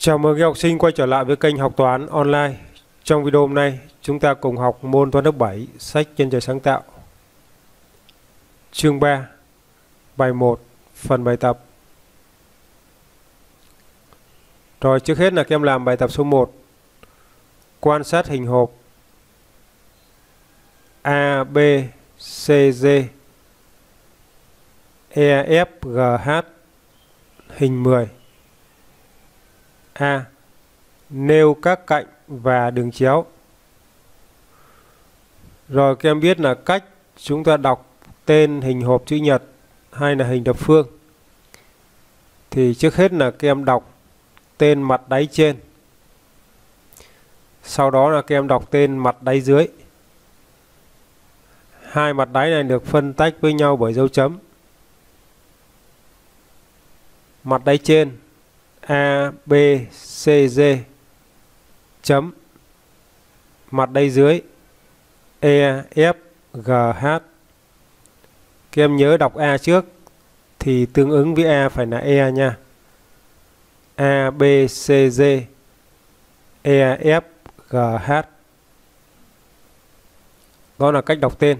Chào mừng các học sinh quay trở lại với kênh học toán online. Trong video hôm nay, chúng ta cùng học môn toán lớp 7, sách Nhân trời sáng tạo. Chương 3, bài 1, phần bài tập. Rồi trước hết là các em làm bài tập số 1. Quan sát hình hộp A, B, C, D, E, F, G, H, hình 10. A. Nêu các cạnh và đường chéo. Rồi các em biết là cách chúng ta đọc tên hình hộp chữ nhật hay là hình thập phương. Thì trước hết là các em đọc tên mặt đáy trên. Sau đó là các em đọc tên mặt đáy dưới. Hai mặt đáy này được phân tách với nhau bởi dấu chấm. Mặt đáy trên A, B, C, D chấm mặt đáy dưới. E, F, G, H. Các em nhớ đọc A trước thì tương ứng với A phải là E nha. A, B, C, D E, F, G, H. Đó là cách đọc tên.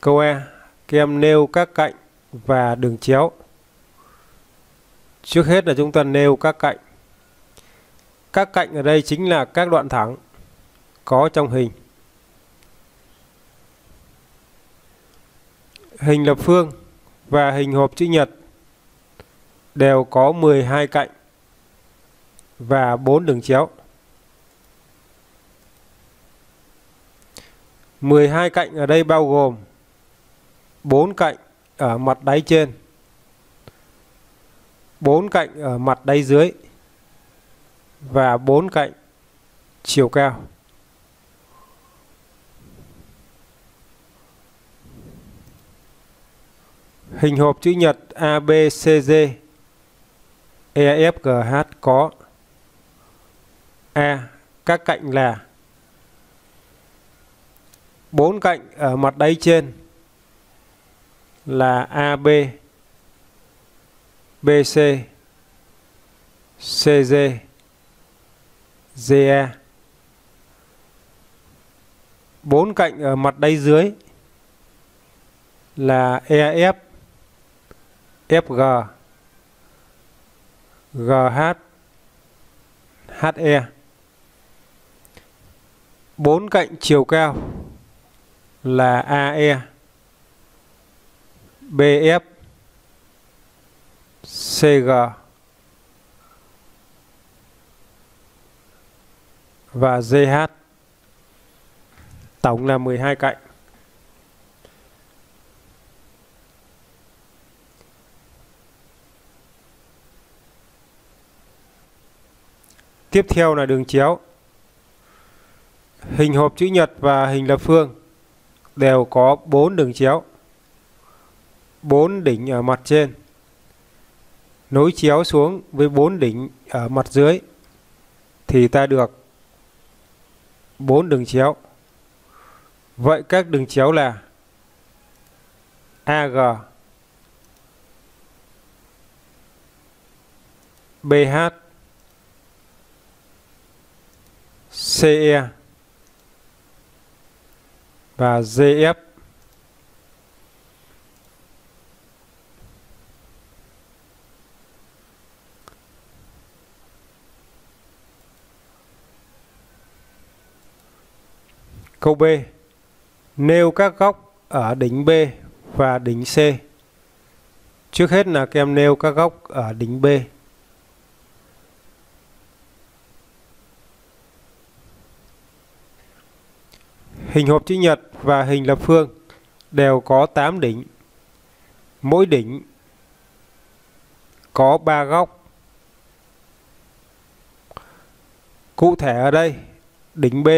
Câu E các em nêu các cạnh và đường chéo. Trước hết là chúng ta nêu các cạnh. Các cạnh ở đây chính là các đoạn thẳng có trong hình. Hình lập phương và hình hộp chữ nhật đều có 12 cạnh và 4 đường chéo. 12 cạnh ở đây bao gồm 4 cạnh ở mặt đáy trên bốn cạnh ở mặt đáy dưới và bốn cạnh chiều cao. Hình hộp chữ nhật ABCD EFGH có A. Các cạnh là bốn cạnh ở mặt đáy trên là AB BC CG GE bốn cạnh ở mặt đáy dưới là EF FG GH HE bốn cạnh chiều cao là AE BF Sega và GH tổng là 12 cạnh. Tiếp theo là đường chéo. Hình hộp chữ nhật và hình lập phương đều có 4 đường chéo. 4 đỉnh ở mặt trên nối chéo xuống với bốn đỉnh ở mặt dưới, thì ta được bốn đường chéo. Vậy các đường chéo là AG BH CE và GF Câu B. Nêu các góc ở đỉnh B và đỉnh C. Trước hết là kem nêu các góc ở đỉnh B. Hình hộp chữ nhật và hình lập phương đều có 8 đỉnh. Mỗi đỉnh có 3 góc. Cụ thể ở đây, đỉnh B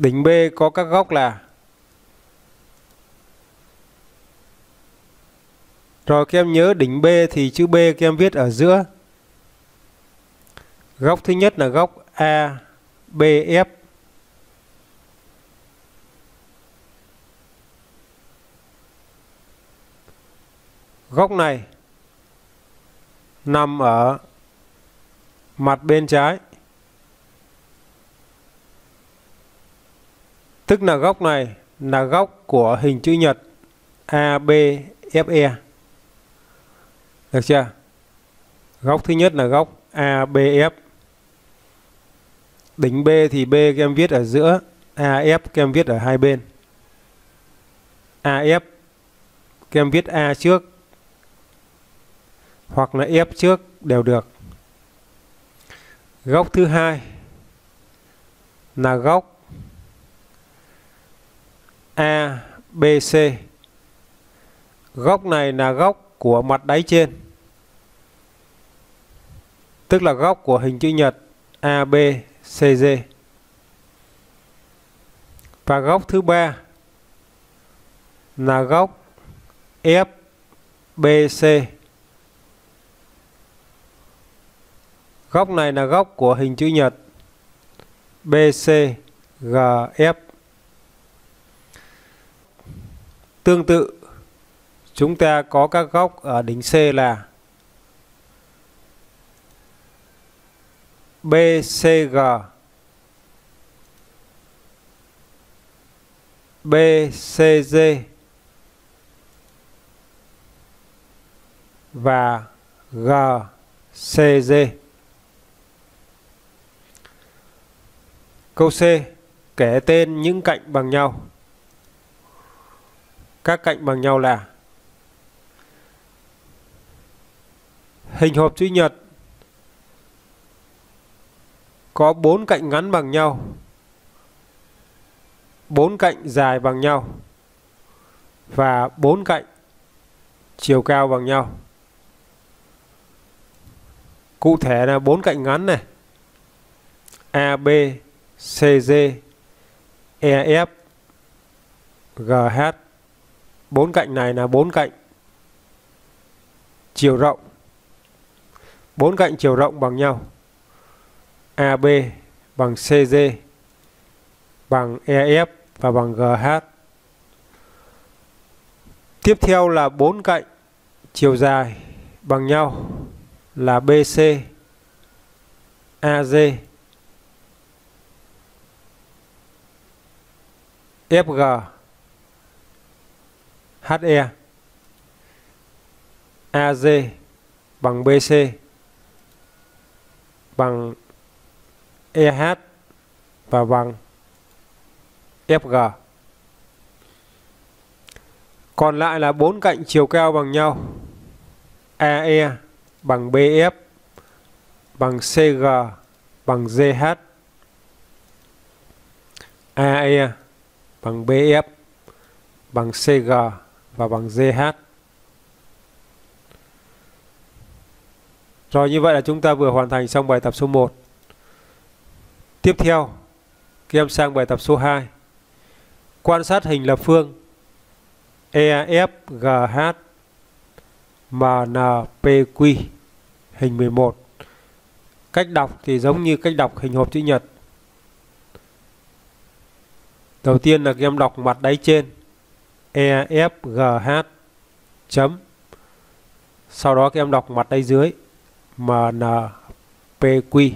Đỉnh B có các góc là Rồi các em nhớ đỉnh B thì chữ B các em viết ở giữa. Góc thứ nhất là góc A, B, F. Góc này nằm ở mặt bên trái. Tức là góc này là góc của hình chữ nhật ABFE. Được chưa? Góc thứ nhất là góc ABF. Đỉnh B thì B các em viết ở giữa, AF các em viết ở hai bên. AF các em viết A trước hoặc là F trước đều được. Góc thứ hai là góc ABC. Góc này là góc của mặt đáy trên. Tức là góc của hình chữ nhật ABCD. Và góc thứ ba là góc FBC. Góc này là góc của hình chữ nhật BCGF. Tương tự, chúng ta có các góc ở đỉnh C là BCG, BCG và GCG. Câu C. Kể tên những cạnh bằng nhau. Các cạnh bằng nhau là Hình hộp chữ nhật có bốn cạnh ngắn bằng nhau, bốn cạnh dài bằng nhau và bốn cạnh chiều cao bằng nhau. Cụ thể là bốn cạnh ngắn này. AB, CG, EF, GH. Bốn cạnh này là bốn cạnh chiều rộng. Bốn cạnh chiều rộng bằng nhau. AB bằng CG bằng EF và bằng GH. Tiếp theo là bốn cạnh chiều dài bằng nhau là BC, AG, FG, HE, AG bằng BC bằng EH và bằng FG. Còn lại là bốn cạnh chiều cao bằng nhau. AE bằng BF bằng CG bằng GH. AE bằng BF bằng CG và bằng GH. Rồi như vậy là chúng ta vừa hoàn thành xong bài tập số 1. Tiếp theo, các em sang bài tập số 2. Quan sát hình lập phương EFGH MNPQ hình 11. Cách đọc thì giống như cách đọc hình hộp chữ nhật. Đầu tiên là các em đọc mặt đáy trên EFGH chấm. Sau đó các em đọc mặt đây dưới MNPQ.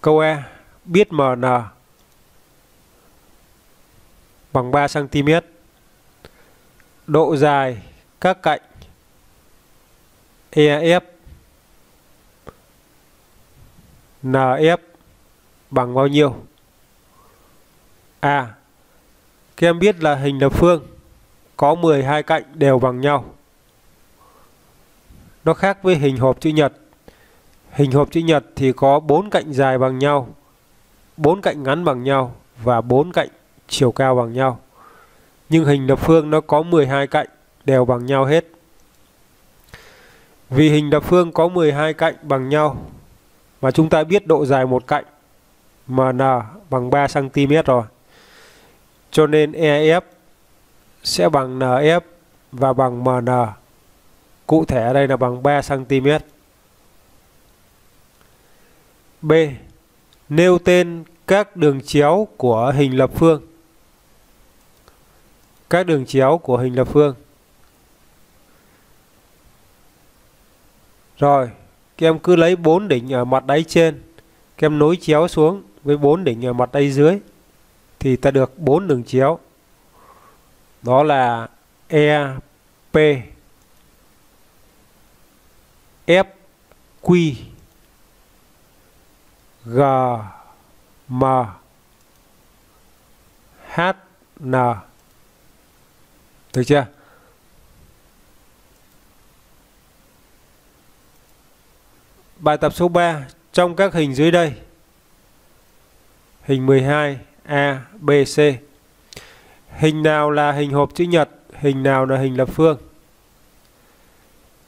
Câu E biết MN bằng 3 cm. Độ dài, các cạnh EF NF bằng bao nhiêu? A. Các em biết là hình lập phương có 12 cạnh đều bằng nhau. Nó khác với hình hộp chữ nhật Hình hộp chữ nhật thì có bốn cạnh dài bằng nhau, bốn cạnh ngắn bằng nhau và bốn cạnh chiều cao bằng nhau. Nhưng hình lập phương nó có 12 cạnh đều bằng nhau hết. Vì hình lập phương có 12 cạnh bằng nhau mà chúng ta biết độ dài một cạnh mà n bằng 3 cm rồi. Cho nên EF sẽ bằng NF và bằng MN. Cụ thể ở đây là bằng 3 cm. B. Nêu tên các đường chéo của hình lập phương. Các đường chéo của hình lập phương. Rồi, các em cứ lấy bốn đỉnh ở mặt đáy trên, các em nối chéo xuống với bốn đỉnh ở mặt đáy dưới thì ta được bốn đường chiếu Đó là EP FQ GM HN Được chưa? Bài tập số 3 trong các hình dưới đây. Hình 12 A, B, C. Hình nào là hình hộp chữ nhật, hình nào là hình lập phương.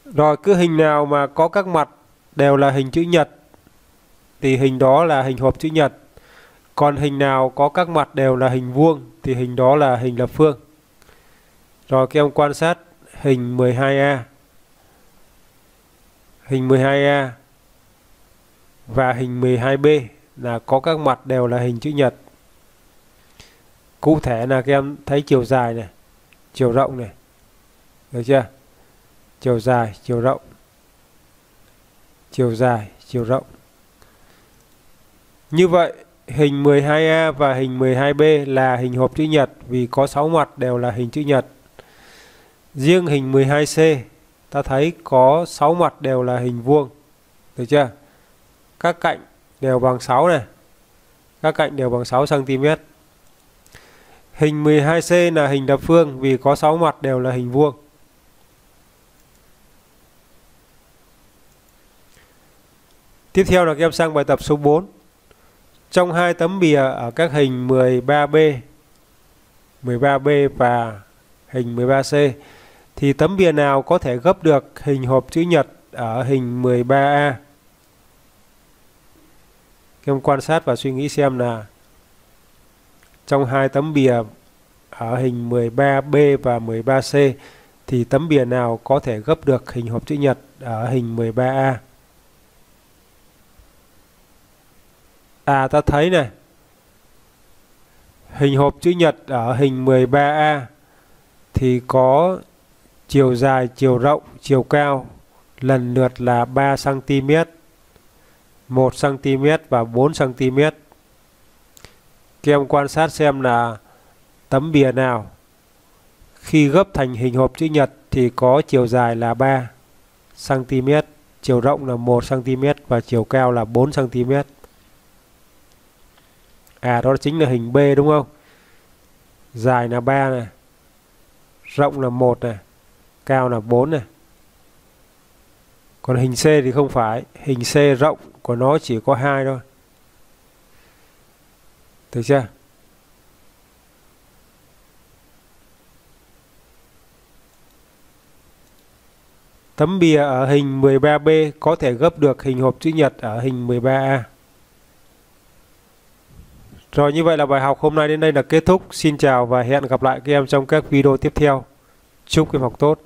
Rồi cứ hình nào mà có các mặt đều là hình chữ nhật thì hình đó là hình hộp chữ nhật. Còn hình nào có các mặt đều là hình vuông thì hình đó là hình lập phương. Rồi các em quan sát hình 12A. Hình 12A và hình 12B là có các mặt đều là hình chữ nhật. Cụ thể là các em thấy chiều dài này, chiều rộng này. Được chưa? Chiều dài, chiều rộng. Chiều dài, chiều rộng. Như vậy, hình 12A và hình 12B là hình hộp chữ nhật vì có 6 mặt đều là hình chữ nhật. Riêng hình 12C ta thấy có 6 mặt đều là hình vuông. Được chưa? Các cạnh đều bằng 6 này. Các cạnh đều bằng 6 cm. Hình 12C là hình lập phương vì có 6 mặt đều là hình vuông. Tiếp theo là các em sang bài tập số 4. Trong hai tấm bìa ở các hình 13B, 13B và hình 13C thì tấm bìa nào có thể gấp được hình hộp chữ nhật ở hình 13A? Các em quan sát và suy nghĩ xem là trong hai tấm bìa ở hình 13B và 13C thì tấm bìa nào có thể gấp được hình hộp chữ nhật ở hình 13A? À ta thấy này. Hình hộp chữ nhật ở hình 13A thì có chiều dài, chiều rộng, chiều cao lần lượt là 3 cm, 1 cm và 4 cm. Các em quan sát xem là tấm bìa nào khi gấp thành hình hộp chữ nhật thì có chiều dài là 3 cm, chiều rộng là 1 cm và chiều cao là 4 cm. À đó chính là hình B đúng không? Dài là 3 này. Rộng là 1 này. Cao là 4 này. Còn hình C thì không phải. Hình C rộng của nó chỉ có 2 thôi. Được chưa? Tấm bìa ở hình 13B có thể gấp được hình hộp chữ nhật ở hình 13A. Rồi như vậy là bài học hôm nay đến đây là kết thúc. Xin chào và hẹn gặp lại các em trong các video tiếp theo. Chúc các em học tốt.